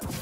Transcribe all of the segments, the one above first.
you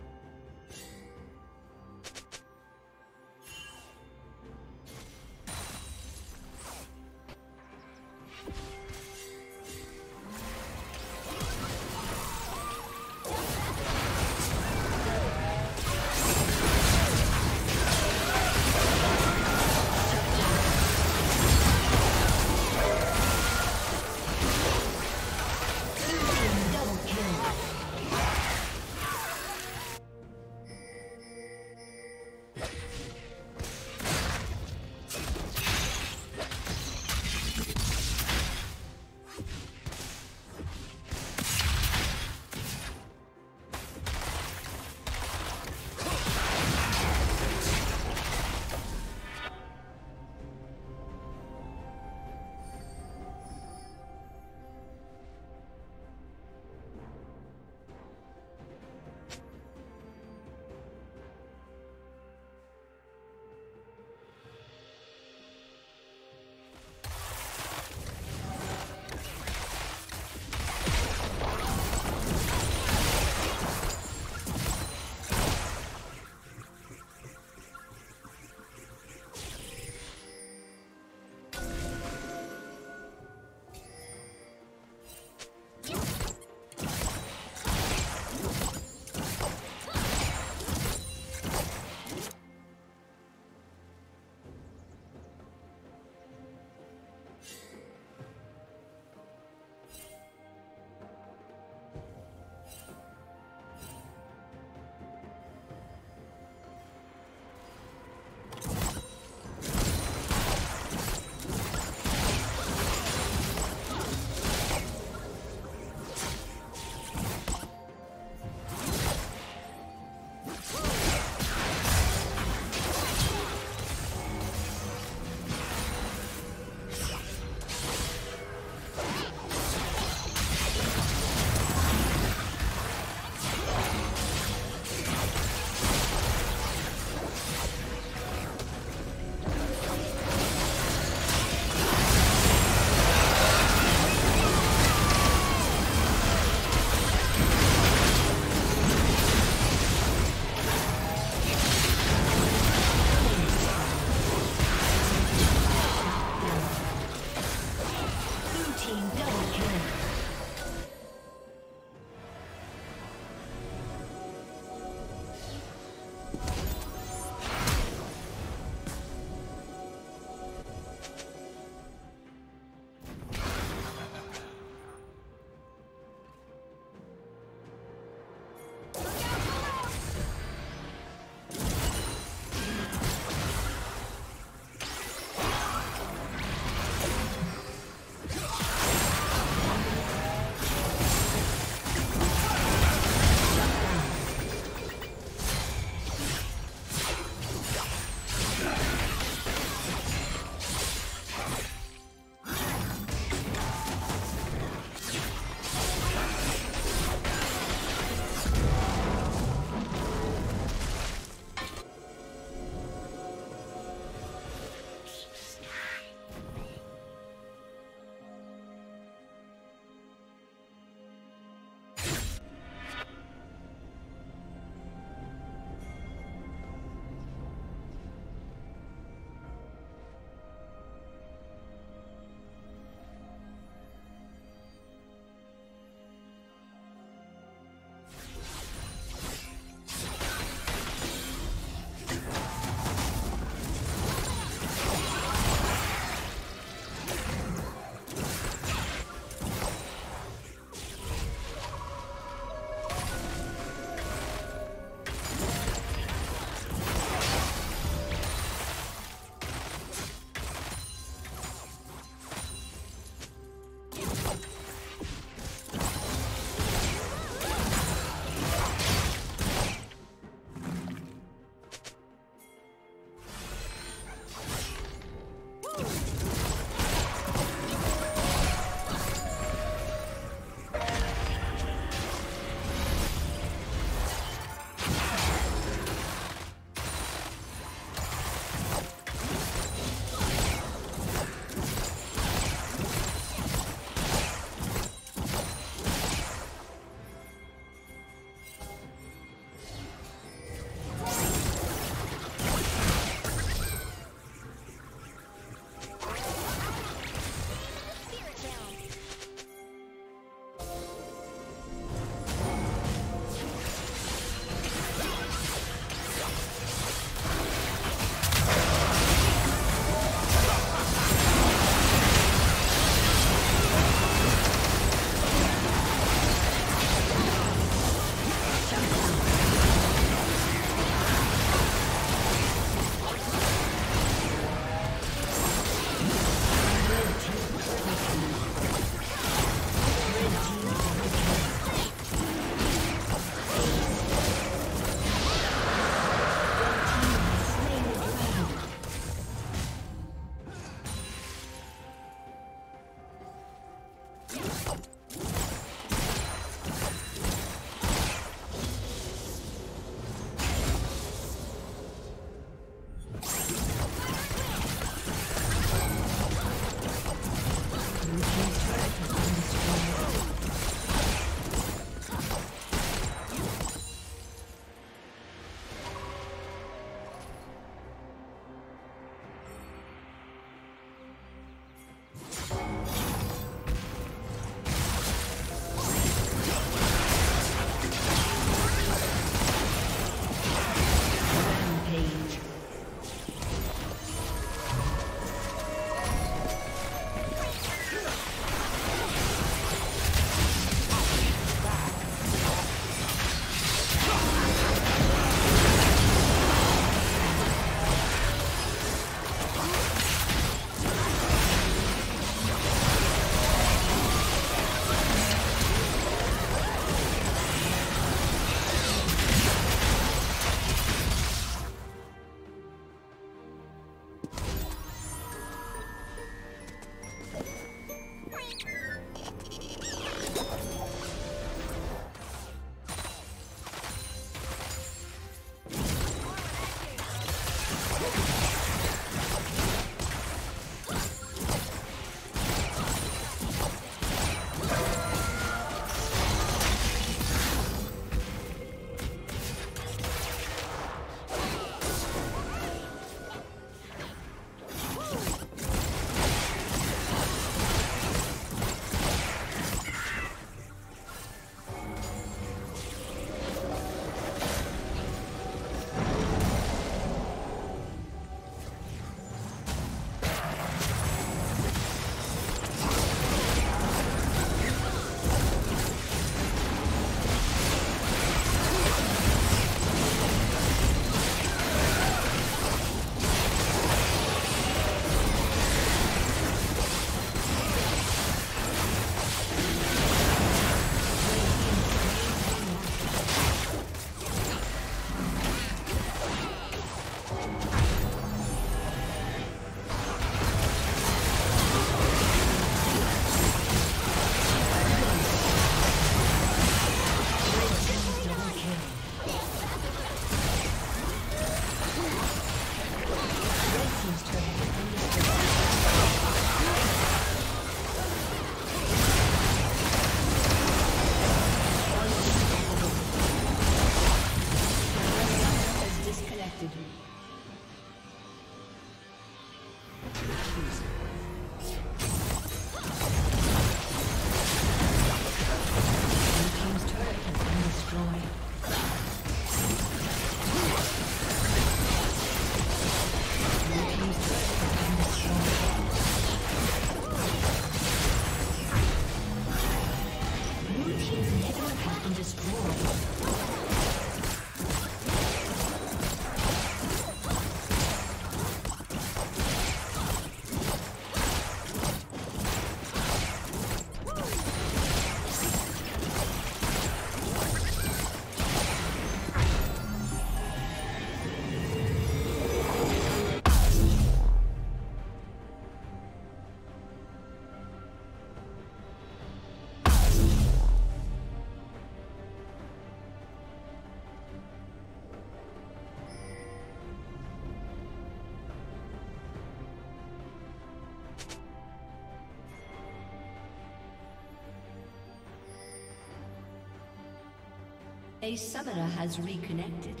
A summoner has reconnected.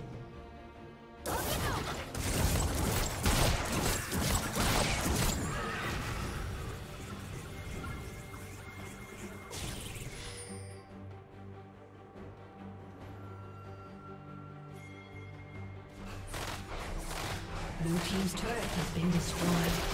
Blue Team's turret has been destroyed.